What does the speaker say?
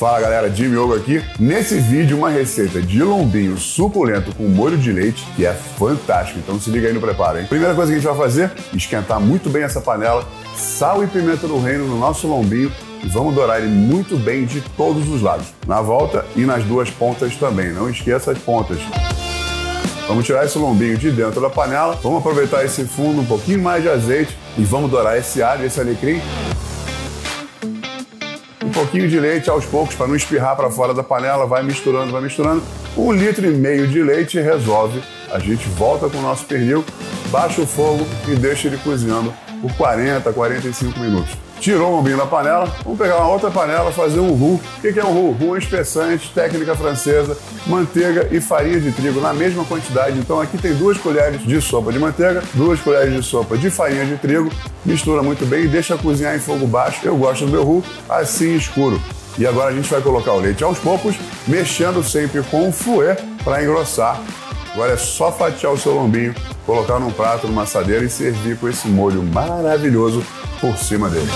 Fala galera, Jimmy Ogo aqui. Nesse vídeo, uma receita de lombinho suculento com molho de leite, que é fantástico. Então se liga aí no preparo, hein? Primeira coisa que a gente vai fazer, esquentar muito bem essa panela, sal e pimenta do reino no nosso lombinho e vamos dourar ele muito bem de todos os lados. Na volta e nas duas pontas também, não esqueça as pontas. Vamos tirar esse lombinho de dentro da panela, vamos aproveitar esse fundo, um pouquinho mais de azeite e vamos dourar esse alho, esse alecrim pouquinho de leite aos poucos para não espirrar para fora da panela, vai misturando, vai misturando. Um litro e meio de leite resolve. A gente volta com o nosso pernil, baixa o fogo e deixa ele cozinhando por 40, 45 minutos. Tirou o lombinho da panela, vamos pegar uma outra panela, fazer um roux. O que é um roux? Roux é espessante, técnica francesa, manteiga e farinha de trigo na mesma quantidade. Então aqui tem duas colheres de sopa de manteiga, duas colheres de sopa de farinha de trigo, mistura muito bem e deixa cozinhar em fogo baixo. Eu gosto do meu roux assim escuro. E agora a gente vai colocar o leite aos poucos, mexendo sempre com o fouet para engrossar. Agora é só fatiar o seu lombinho, colocar num prato, numa assadeira e servir com esse molho maravilhoso por cima dele.